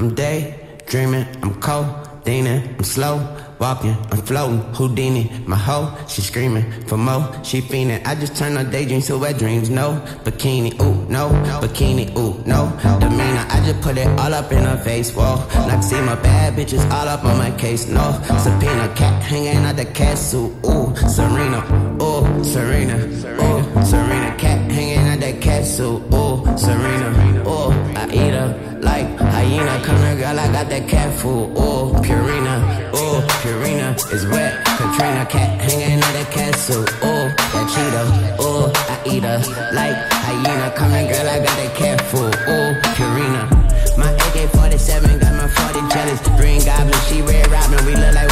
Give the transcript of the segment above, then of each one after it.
I'm daydreaming, I'm cold, codeine, I'm slow walking, I'm floating, Houdini, my hoe, she screaming for more, she fiending. I just turn her daydreams to wet dreams, no bikini, ooh, no bikini, ooh, no demeanor. I just put it all up in her face, whoa. Like see my bad bitches all up on my case, no subpoena, cat hanging out the castle, ooh, Serena, ooh, Serena, ooh, Serena, cat hanging out the castle, ooh, Serena, ooh, I eat her like hyena. Here, girl, I got that cat food, ooh, Purina, oh, Purina is wet. Katrina cat hanging out that castle, ooh, that cheetah, oh, I eat her like hyena. Here, girl, I got that cat food, ooh, Purina. My AK-47 got my 40 jealous. Green Goblin, she red robin. We look like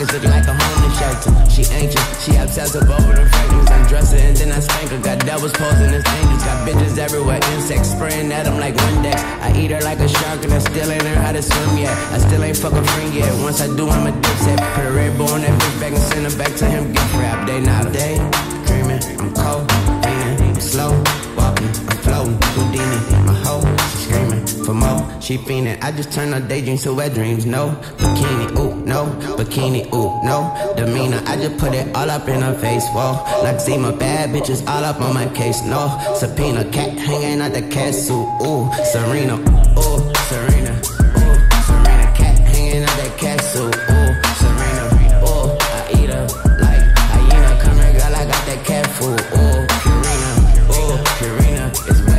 Look like a homeless shelter. She anxious. She obsessive over the fragrance. Undress her and then I spank her. Got devils posing as angels. Got bitches everywhere. Insects spraying at them like Windex. I eat her like a shark and I still ain't learned how to swim yet. I still ain't fuck a friend yet. Once I do, I'm a dipset. Put a red bull on that bitch back and send her back to him. Gift wrap. Day not a day. Dreaming. I'm cold. Leaning. Slow. For more. She fiending. I just turn her daydreams to wet dreams. No bikini. Ooh, no bikini. Ooh, no demeanor. I just put it all up in her face. Whoa. My bad bitches all up on my case. No subpoena. Cat hanging out the castle. Ooh, Serena. Ooh, Serena. Ooh, Serena. Cat hanging out that castle. Ooh, Serena. Ooh, I eat her like hyena. Come here, girl. I got that cat food. Ooh, Purina. Ooh, Purina is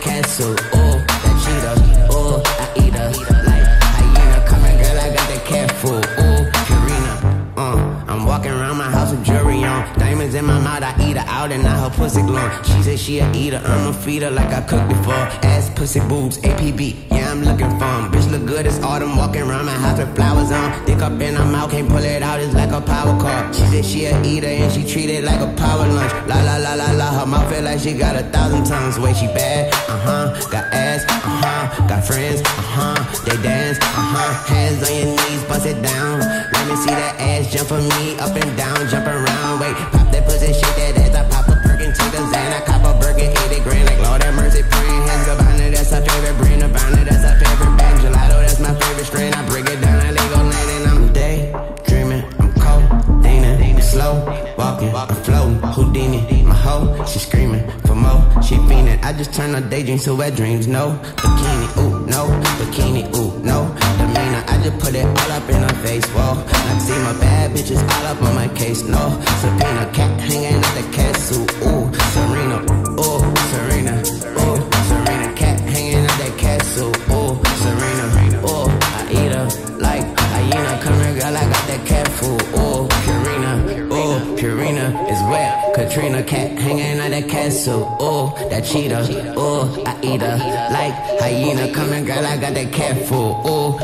castle. Ooh, that cheetah. Ooh, I eat her like hyena. Here, girl. I got that cat food. Ooh, Purina. Uh, I'm walking around my house with jewelry on. Diamonds in my mouth, I eat her out and now her pussy glowing. She said she a eater, I'ma feed her like I cooked before. Ass, pussy, boobs, APB, yeah, I'm looking for 'em. Bitch look good, it's autumn, walking around my house with flowers on. Dick up in her mouth, can't pull it out, it's like a power car. She said she a eater and she treat it like a power lunch. La la la la la, her mouth she got a thousand tongues. Way she bad, uh huh, got ass, uh huh, got friends, uh huh, they dance, uh huh. Hands on your knees, bust it down. Let me see that ass jump for me, up and down, jump around. Wait, pop She fiending. I just turn her daydreams to wet dreams. No bikini, ooh, no bikini, ooh, no demeanor. I just put it all up in her face. Whoa, like see my bad bitches all up on my case. No subpoena, is wet. Katrina, cat hanging at that castle. Ooh, that cheetah. Ooh, I eat her like hyena. Here, girl, I got that cat food. Ooh,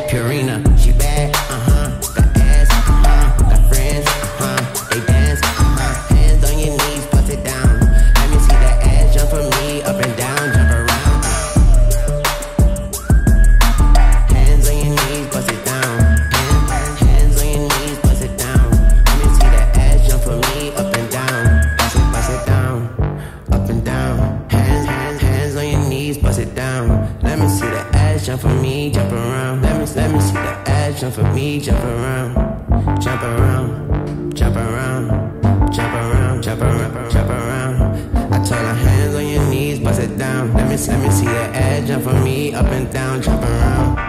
Let me see the ass jump for me, jump around. Let me, let me see the ass jump for me, jump around, jump around, jump around, jump around, jump around, jump around. I tell her hands on your knees, bust it down. Let me, let me see the ass jump for me, up and down, jump around.